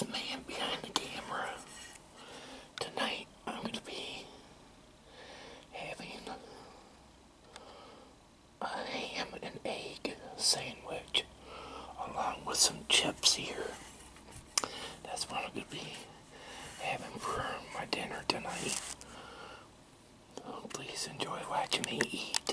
is Man Behind the Camera. Tonight I'm going to be having a ham and egg sandwich along with some chips here. That's what I'm going to be having for my dinner tonight. So please enjoy watching me eat.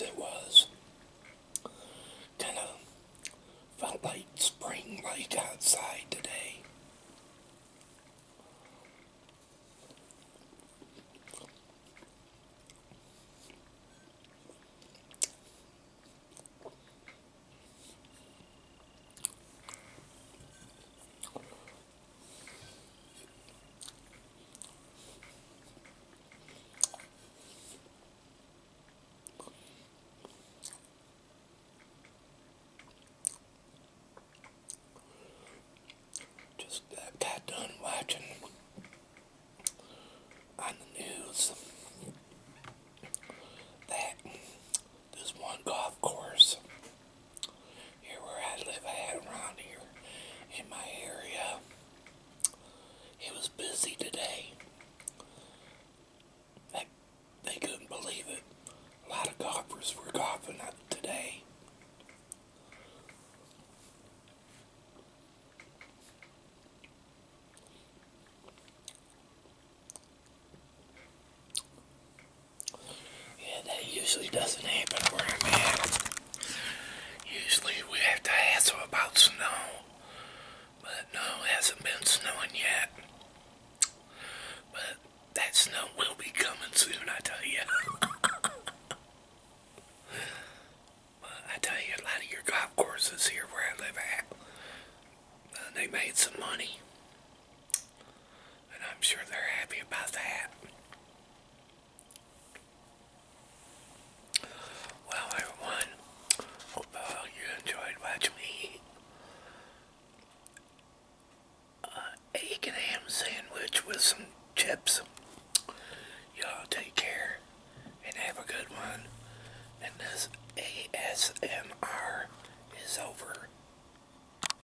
It was. Kind of felt like spring like outside today. Just uh, got done watching on the news that there's one golf course here where I live at around here in my area. It was busy today. They, they couldn't believe it. A lot of golfers were golfing out today. Yeah, that usually doesn't happen where I'm at. Usually we have to hassle about snow. But no, it hasn't been snowing yet. But that snow will be coming soon, I tell you. but I tell you, a lot of your golf courses here where I live at, uh, they made some money.